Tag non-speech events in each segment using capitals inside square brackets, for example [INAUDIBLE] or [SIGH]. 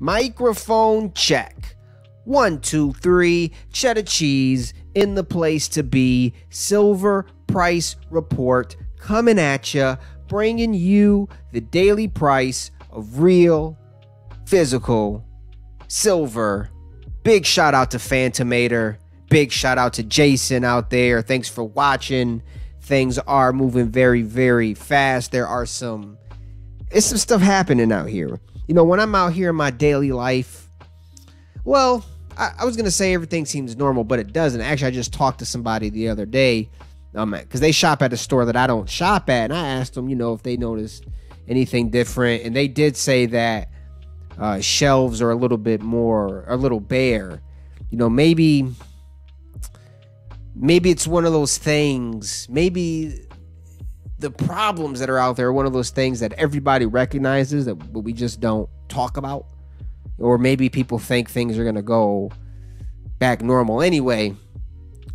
Microphone check. One, two, three. Cheddar Cheez in the place to be. Silver price report coming at you, bringing you the daily price of real, physical, silver. Big shout out to Phantomator. Big shout out to Jason out there. Thanks for watching. Things are moving very, very fast. There are some, it's some stuff happening out here you know, when I'm out here in my daily life, well, I, I was gonna say everything seems normal, but it doesn't. Actually, I just talked to somebody the other day, um, because they shop at a store that I don't shop at, and I asked them, you know, if they noticed anything different, and they did say that uh, shelves are a little bit more, a little bare. You know, maybe, maybe it's one of those things. Maybe the problems that are out there are one of those things that everybody recognizes that but we just don't talk about. Or maybe people think things are going to go back normal. Anyway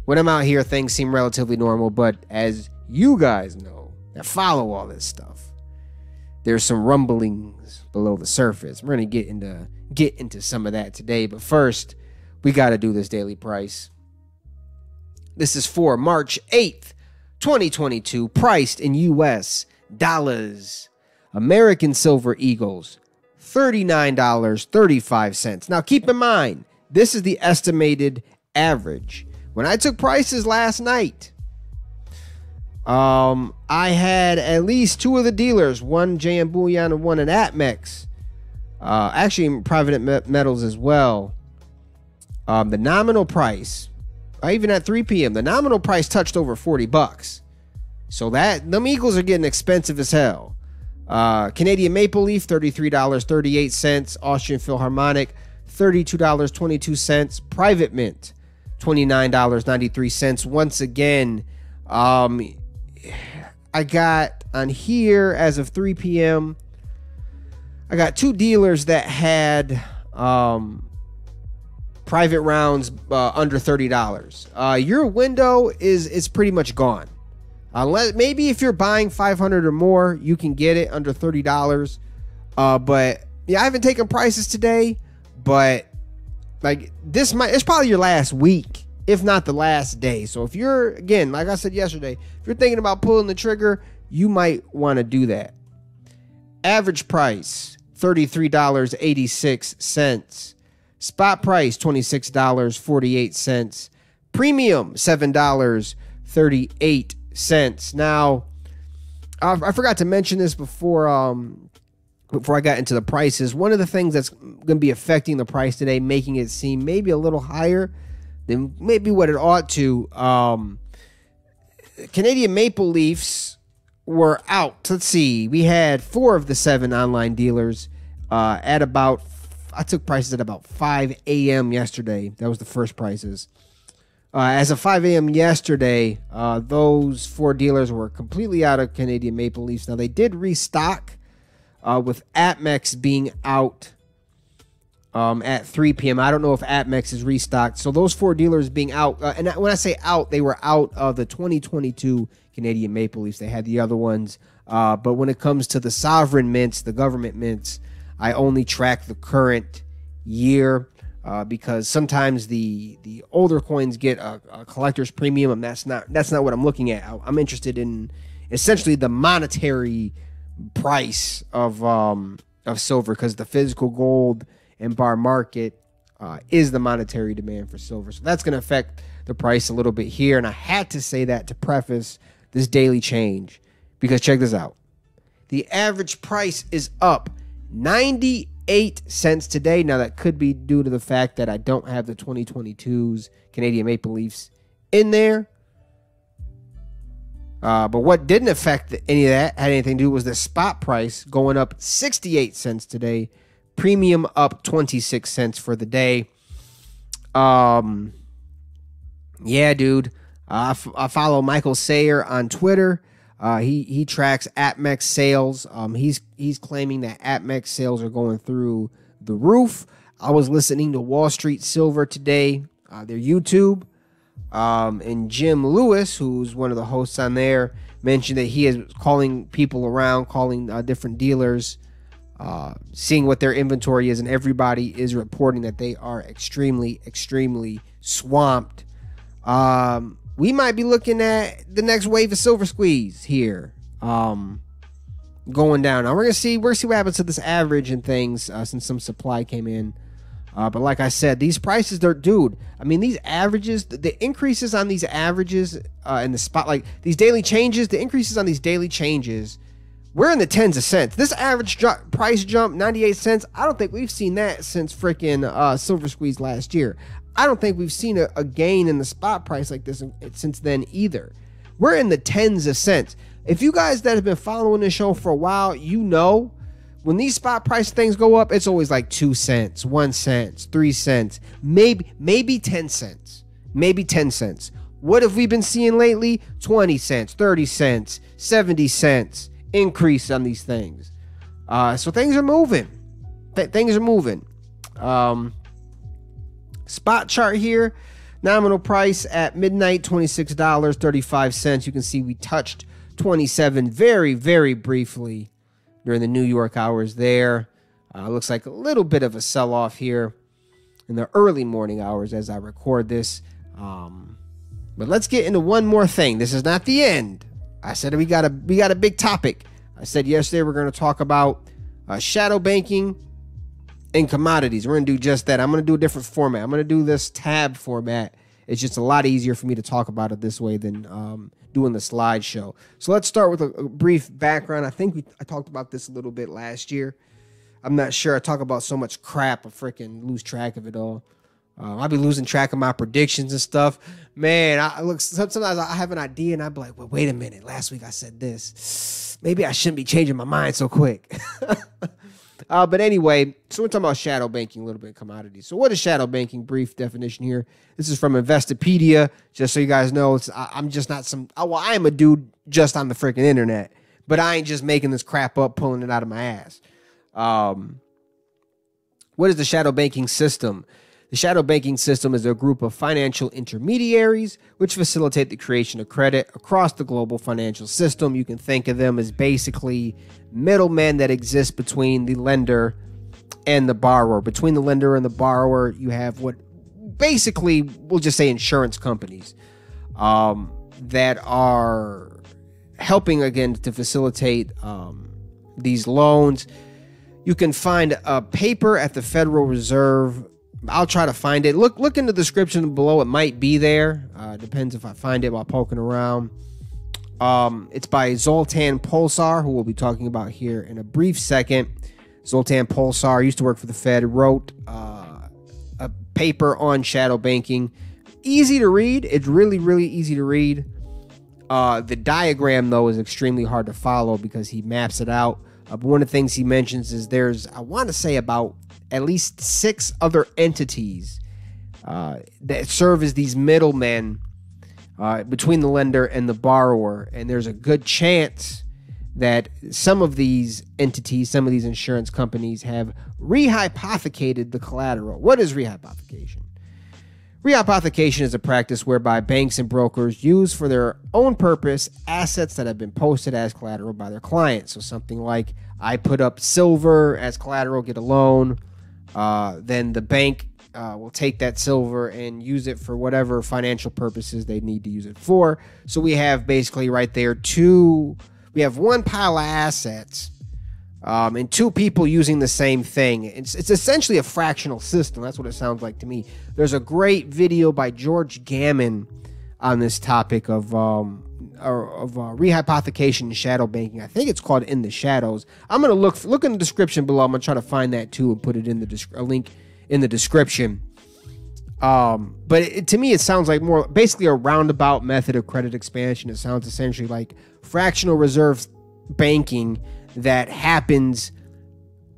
when i'm out here things seem relatively normal but as you guys know that follow all this stuff. There's some rumblings below the surface. We're going to get into get into some of that today but first we got to do this daily price. This is for march 8th 2022, priced in US dollars. American Silver Eagles, $39.35. Now keep in mind, this is the estimated average. When I took prices last night, um, I had at least two of the dealers, one JM Bullion and one at APMEX. Uh, actually, private metals as well. Um, the nominal price even at 3 p.m. The nominal price touched over 40 bucks. So that them Eagles are getting expensive as hell. Uh, Canadian Maple Leaf, $33.38. Austrian Philharmonic, $32.22. Private Mint, $29.93. Once again, um, I got on here as of 3 p.m. I got two dealers that had um, private rounds uh, under thirty dollars. Uh, your window is is pretty much gone. Unless maybe if you're buying five hundred or more, you can get it under thirty dollars. Uh, but yeah, I haven't taken prices today, but like this might it's probably your last week, if not the last day. So if you're again, like I said yesterday, if you're thinking about pulling the trigger, you might want to do that. Average price $33.86. Spot price $26.48. Premium $7.38. Now, I, forgot to mention this before um before I got into the prices. One of the things that's going to be affecting the price today, making it seem maybe a little higher than maybe what it ought to. Um, Canadian Maple Leafs were out. Let's see. We had four of the seven online dealers uh, at about I took prices at about 5 a.m. yesterday. That was the first prices. Uh, as of 5 a.m. yesterday, uh, those four dealers were completely out of Canadian Maple Leafs. Now, they did restock uh, with APMEX being out um, at 3 p.m. I don't know if APMEX is restocked. So, those four dealers being out, uh, and when I say out, they were out of the 2022 Canadian Maple Leafs. They had the other ones. Uh, but when it comes to the sovereign mints, the government mints, I only track the current year uh, because sometimes the the older coins get a, a, collector's premium, and that's not that's not what I'm looking at. I'm interested in essentially the monetary price of um, of silver because the physical gold and bar market uh, is the monetary demand for silver. So that's going to affect the price a little bit here. And I had to say that to preface this daily change because check this out. The average price is up 98 cents today. Now, that could be due to the fact that I don't have the 2022's Canadian Maple Leafs in there. Uh, but what didn't affect any of that, had anything to do was the spot price going up 68 cents today. Premium up 26 cents for the day. Um, yeah, dude. Uh, I, follow Michael Sayer on Twitter. Uh, he he tracks APMEX sales. Um, he's he's claiming that APMEX sales are going through the roof. I was listening to Wall Street Silver today, uh, their YouTube, um, and Jim Lewis, who's one of the hosts on there, mentioned that he is calling people around, calling uh, different dealers uh, seeing what their inventory is, and everybody is reporting that they are extremely, extremely swamped. Um, we might be looking at the next wave of silver squeeze here. Um, going down. Now we're gonna see we're gonna see what happens to this average and things uh, since some supply came in. Uh, but like I said, these prices, they're dude. I mean, these averages, the, the increases on these averages uh, in the spot, like these daily changes, the increases on these daily changes, we're in the tens of cents. This average ju- price jump, 98 cents. I don't think we've seen that since freaking uh, Silver Squeeze last year. I don't think we've seen a, a gain in the spot price like this since then either. We're in the tens of cents. If you guys that have been following this show for a while, you know when these spot price things go up, it's always like two cents, one cent, three cents, maybe maybe ten cents, maybe ten cents. What have we been seeing lately? 20 cents, 30 cents, 70 cents increase on these things. Uh, so things are moving. Th- things are moving. Um, spot chart here. Nominal price at midnight, $26.35. You can see we touched 27 very, very briefly during the New York hours there. Uh, looks like a little bit of a sell off here in the early morning hours as I record this. Um, but let's get into one more thing. This is not the end. I said we got a we got a big topic. I said yesterday we're going to talk about uh, shadow banking and commodities. We're to do just that. I'm to do a different format. I'm to do this tab format. It's just a lot easier for me to talk about it this way than um, doing the slideshow. So let's start with a, a brief background. I think we, I talked about this a little bit last year. I'm not sure. I talk about so much crap, I freaking lose track of it all. Uh, I'll be losing track of my predictions and stuff. Man, I look sometimes I have an idea and I'd be like, well, wait a minute. Last week I said this. Maybe I shouldn't be changing my mind so quick. [LAUGHS] Uh, but anyway, so we're talking about shadow banking a little bit, commodities. So what is shadow banking? Brief definition here. This is from Investopedia. Just so you guys know, it's I, am just not some. well, I am a dude just on the freaking internet, but I ain't just making this crap up, pulling it out of my ass. Um, what is the shadow banking system? The shadow banking system is a group of financial intermediaries which facilitate the creation of credit across the global financial system. You can think of them as basically middlemen that exist between the lender and the borrower. Between the lender and the borrower, you have what basically we'll just say insurance companies um, that are helping again to facilitate um, these loans. You can find a paper at the Federal Reserve I'll try to find it. Look look in the description below. It might be there. Uh, depends if I find it while poking around. Um, it's by Zoltan Pozsar, who we'll be talking about here in a brief second. Zoltan Pozsar used to work for the Fed. Wrote uh, a paper on shadow banking. Easy to read. It's really really easy to read. Uh, the diagram though is extremely hard to follow because he maps it out. Uh, but one of the things he mentions is there's I want to say about at least six other entities uh, that serve as these middlemen uh, between the lender and the borrower. And there's a good chance that some of these entities, some of these insurance companies have rehypothecated the collateral. What is rehypothecation? Rehypothecation is a practice whereby banks and brokers use for their own purpose assets that have been posted as collateral by their clients. So something like I put up silver as collateral, get a loan, uh, then the bank uh, will take that silver and use it for whatever financial purposes they need to use it for. So we have basically right there two, we have one pile of assets um, and two people using the same thing. It's, it's essentially a fractional system. That's what it sounds like to me. There's a great video by George Gammon on this topic of um, of uh, rehypothecation and shadow banking. I think it's called In the Shadows. I'm gonna look look in the description below. I'm gonna try to find that too and put it in the a link in the description. Um, but it, to me, it sounds like more basically a roundabout method of credit expansion. It sounds essentially like fractional reserve banking that happens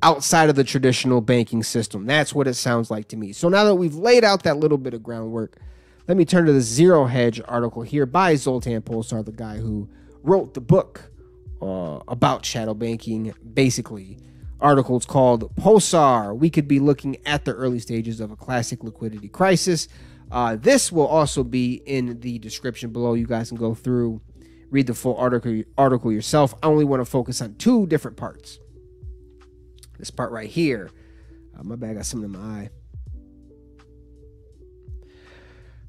outside of the traditional banking system. That's what it sounds like to me. So now that we've laid out that little bit of groundwork, let me turn to the Zero Hedge article here by Zoltan Pozsar, the guy who wrote the book uh, about shadow banking. Basically, articles called Pozsar. We could be looking at the early stages of a classic liquidity crisis. Uh, this will also be in the description below. You guys can go through, read the full article article yourself. I only want to focus on two different parts. This part right here. Uh, my bad, I got something in my eye.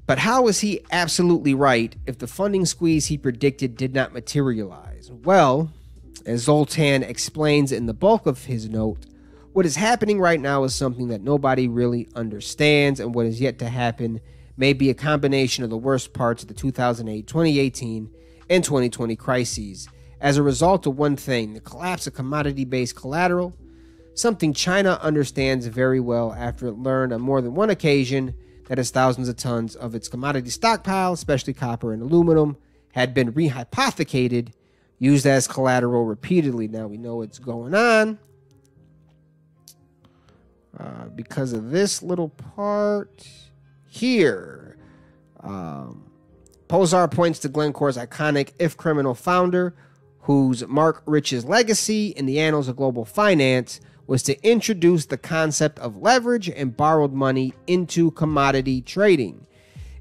But how was he absolutely right if the funding squeeze he predicted did not materialize? Well, as Zoltan explains in the bulk of his note, what is happening right now is something that nobody really understands, and what is yet to happen may be a combination of the worst parts of the 2008, 2018, and 2020 crises. As a result of one thing, the collapse of commodity based collateral, something China understands very well after it learned on more than one occasion that its thousands of tons of its commodity stockpile, especially copper and aluminum, had been rehypothecated, used as collateral repeatedly. Now we know what's going on. Uh, because of this little part here. Um, Pozsar points to Glencore's iconic If Criminal founder, whose Marc Rich's legacy in the annals of global finance was to introduce the concept of leverage and borrowed money into commodity trading.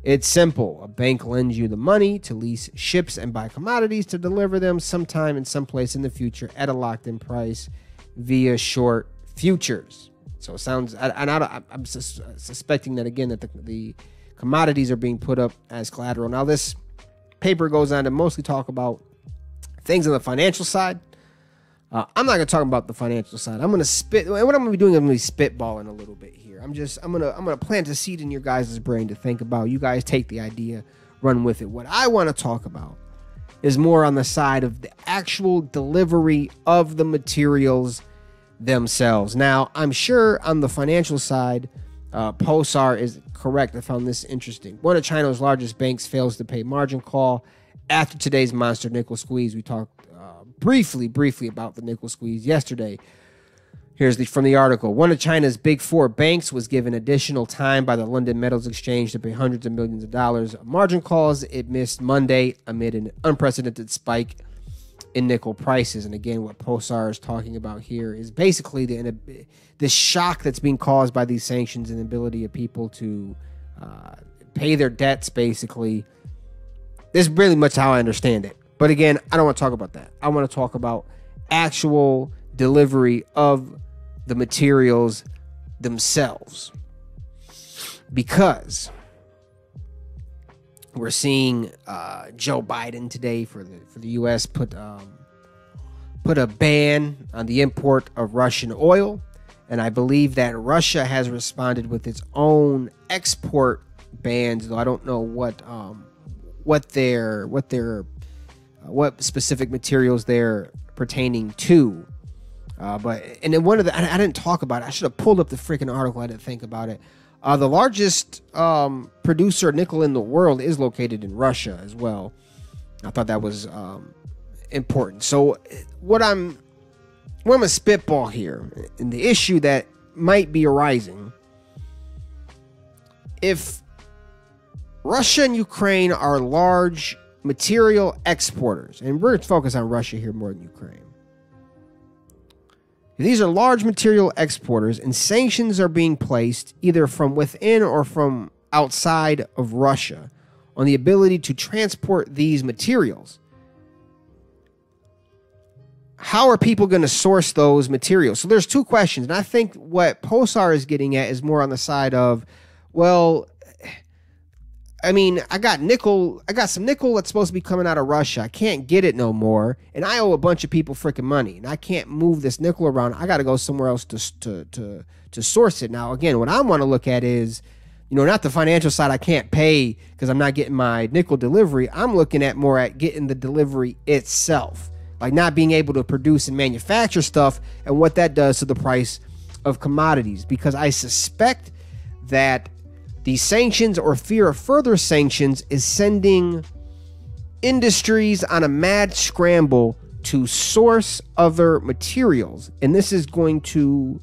It's simple. A bank lends you the money to lease ships and buy commodities to deliver them sometime in some place in the future at a locked in price via short futures. So it sounds, and I, am suspecting that again, that the, the commodities are being put up as collateral. Now, this paper goes on to mostly talk about things on the financial side uh, I'm not gonna talk about the financial side. I'm gonna spit. What I'm gonna be doing, I'm gonna be spitballing a little bit here. I'm just, I'm gonna, I'm gonna plant a seed in your guys' brain to think about. You guys take the idea, run with it. What I want to talk about is more on the side of the actual delivery of the materials themselves. Now, I'm sure on the financial side, uh, Pozsar is correct. I found this interesting. One of China's largest banks fails to pay margin call after today's monster nickel squeeze. We talked briefly, briefly about the nickel squeeze yesterday. Here's the from the article. One of China's big four banks was given additional time by the London Metals Exchange to pay hundreds of millions of dollars of margin calls. It missed Monday amid an unprecedented spike in nickel prices. And again, what Pozsar is talking about here is basically the the shock that's being caused by these sanctions and the ability of people to uh, pay their debts. Basically, this is really much how I understand it. But again, I don't want to talk about that. I want to talk about actual delivery of the materials themselves. Because we're seeing uh, Joe Biden today for the for the U.S. put um, put a ban on the import of Russian oil, and I believe that Russia has responded with its own export bans. Though I don't know what um, what their what their what specific materials they're pertaining to. Uh, but and then one of the I, I, didn't talk about it. I should have pulled up the freaking article. I didn't think about it. Uh, the largest um, producer of nickel in the world is located in Russia as well. I thought that was um, important. So what I'm what I'm a spitball here, and the issue that might be arising if Russia and Ukraine are large material exporters, and we're focused on Russia here more than Ukraine. These are large material exporters, and sanctions are being placed either from within or from outside of Russia on the ability to transport these materials. How are people going to source those materials? So there's two questions, and I think what Pozsar is getting at is more on the side of, well, I mean, I got nickel. I got some nickel that's supposed to be coming out of Russia. I can't get it no more, and I owe a bunch of people freaking money, and I can't move this nickel around. I got to go somewhere else to to to to source it. Now, again, what I want to look at is, you know, not the financial side. I can't pay because I'm not getting my nickel delivery. I'm looking at more at getting the delivery itself, like not being able to produce and manufacture stuff, and what that does to the price of commodities. Because I suspect that the sanctions or fear of further sanctions is sending industries on a mad scramble to source other materials. And this is going to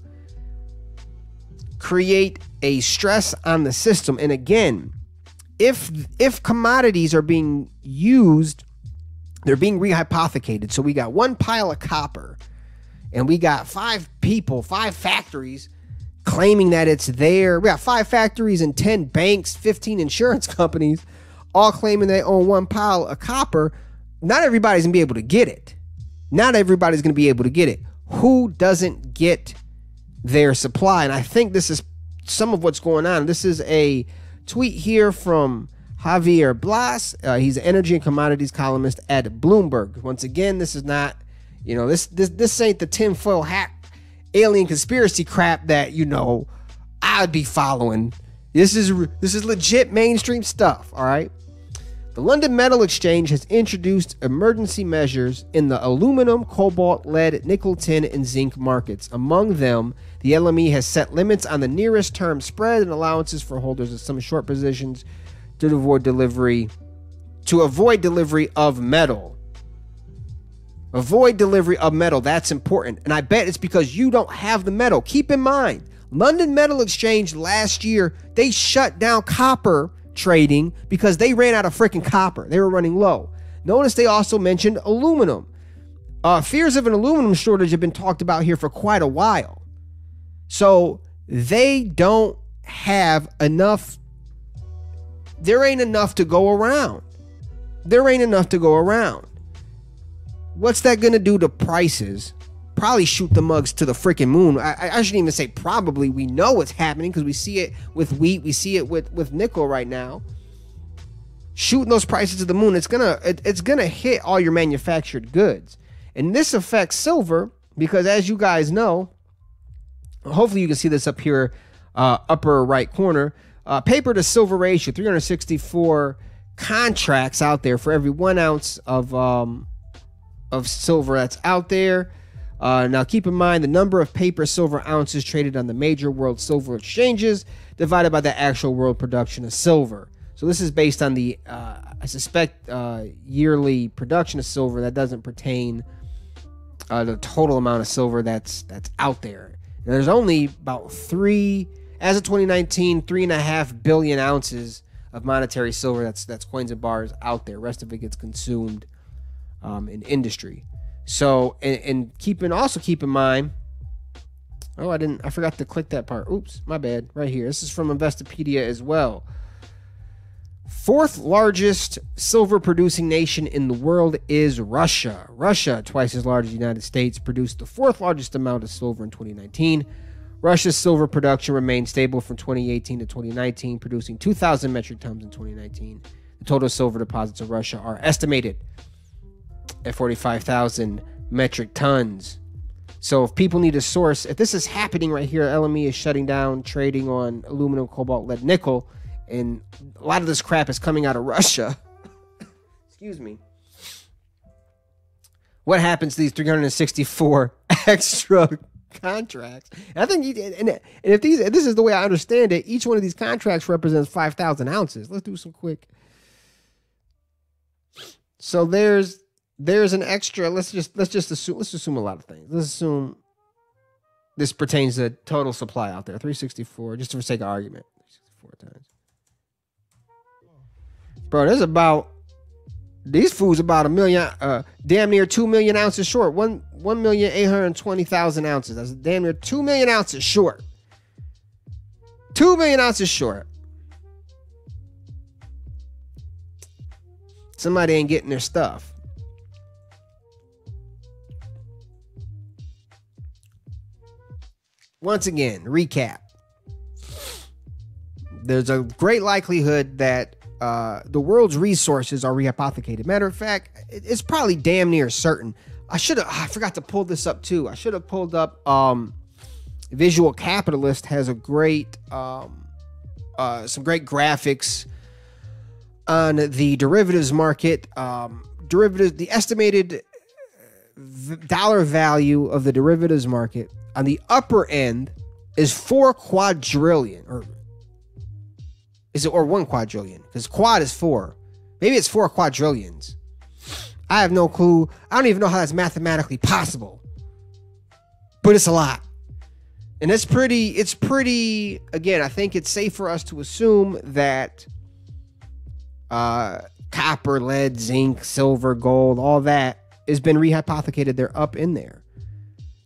create a stress on the system. And again, if if commodities are being used, they're being rehypothecated. So we got one pile of copper and we got five people, five factories claiming that it's there. We got five factories and 10 banks, 15 insurance [LAUGHS] companies, all claiming they own one pile of copper. Not everybody's going to be able to get it. Not everybody's going to be able to get it. Who doesn't get their supply. And I think this is some of what's going on. This is a tweet here from Javier Blas. Uh, he's an energy and commodities columnist at Bloomberg. Once again, this is not, you know, this this this ain't the tinfoil hat alien conspiracy crap that you know I'd be following. This is this is legit mainstream stuff. All right. The London Metal Exchange has introduced emergency measures in the aluminum, cobalt, lead, nickel, tin, and zinc markets. Among them, the LME has set limits on the nearest term spread and allowances for holders of some short positions to avoid delivery to avoid delivery of metal. Avoid delivery of metal. That's important. And I bet it's because you don't have the metal. Keep in mind, London Metal Exchange last year, they shut down copper trading because they ran out of freaking copper. They were running low. Notice they also mentioned aluminum. Uh, fears of an aluminum shortage have been talked about here for quite a while. So they don't have enough. There ain't enough to go around. There ain't enough to go around. What's that to do to prices? Probably shoot the mugs to the freaking moon. I, I shouldn't even say probably. We know what's happening because we see it with wheat. We see it with, with nickel right now. Shooting those prices to the moon. It's gonna it, it's gonna hit all your manufactured goods, and this affects silver because, as you guys know, hopefully you can see this up here, uh, upper right corner. Uh, paper to silver ratio, 364 contracts out there for every one ounce of um, of silver that's out there. Uh, now, keep in mind the number of paper silver ounces traded on the major world silver exchanges divided by the actual world production of silver. So this is based on the, uh, I suspect, uh, yearly production of silver that doesn't pertain uh, the total amount of silver that's that's out there. And there's only about three, as of 2019, three and a half billion ounces of monetary silver that's that's coins and bars out there. rest of it gets consumed um, in industry. So and, and also keep in mind. Oh, I didn't. I forgot to click that part. Oops, my bad. Right here. This is from Investopedia as well. Fourth largest silver producing nation in the world is Russia. Russia, twice as large as the United States, produced the fourth largest amount of silver in 2019. Russia's silver production remained stable from 2018 to 2019, producing 2,000 metric tons in 2019. The total silver deposits of Russia are estimated at 45,000 metric tons. So if people need a source, if this is happening right here, LME is shutting down trading on aluminum, cobalt, lead, nickel, and a lot of this crap is coming out of [LAUGHS] Russia. Excuse me. What happens to these 364 [LAUGHS] extra contracts? And I think, and, and if these, this is the way I understand it, each one of these contracts represents 5,000 ounces. Let's do some quick. So there's there's an extra. Let's just let's just assume let's assume a lot of things. Let's assume this pertains to total supply out there. 364, just for sake of argument. 364 times. Bro, there's about these foods about a million, uh, damn near two million ounces short. One one million eight hundred twenty thousand ounces. That's damn near two million ounces short. Two million ounces short. Somebody ain't getting their stuff. Once again, recap. There's a great likelihood that uh, the world's resources are rehypothecated. Matter of fact, it's probably damn near certain. I should have. I forgot to pull this up too. I should have pulled up. Um, Visual Capitalist has a great, um, uh, some great graphics on the derivatives market. Um, derivatives, the estimated dollar value of the derivatives market on the upper end is four quadrillion, or is it or one quadrillion? Because quad is four. Maybe it's four quadrillions. I have no clue. I don't even know how that's mathematically possible. But it's a lot. And it's pretty, it's pretty, again, I think it's safe for us to assume that uh, copper, lead, zinc, silver, gold, all that has been rehypothecated. They're up in there.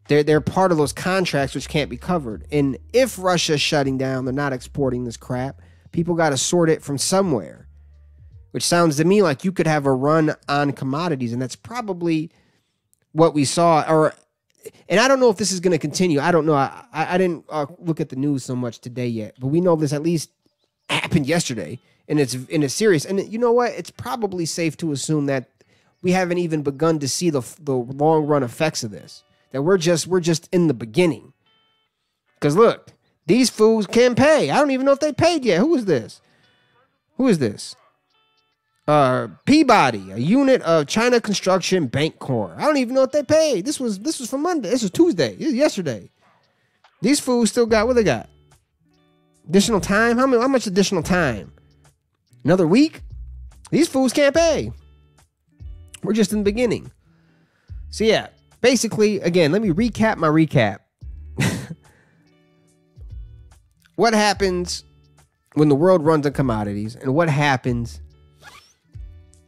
They're they're part of those contracts which can't be covered. And if Russia's shutting down, they're not exporting this crap. People got to sort it from somewhere. Which sounds to me like you could have a run on commodities, and that's probably what we saw. Or and I don't know if this is going to continue. I don't know. I I, I didn't uh, look at the news so much today yet, but we know this at least happened yesterday, and it's and it's serious. And you know what? It's probably safe to assume that we haven't even begun to see the the long run effects of this. That we're just we're just in the beginning. Because look, these fools can't pay. I don't even know if they paid yet. Who is this? Who is this? Uh, Peabody, a unit of China Construction Bank Corp. I don't even know if they paid. This was this was from Monday. This was Tuesday. This was yesterday. These fools still got what they got. Additional time? How, many, how much additional time? Another week? These fools can't pay. We're just in the beginning. So yeah, basically, again, let me recap my recap. [LAUGHS] what happens when the world runs on commodities, and what happens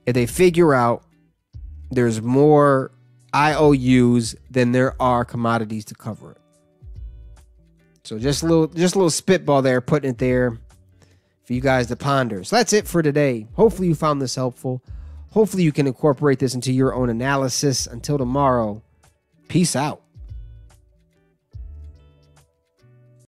if they figure out there's more IOUs than there are commodities to cover it. So just a little just a little spitball there, putting it there for you guys to ponder. So that's it for today. Hopefully you found this helpful. Hopefully you can incorporate this into your own analysis. Until tomorrow, peace out.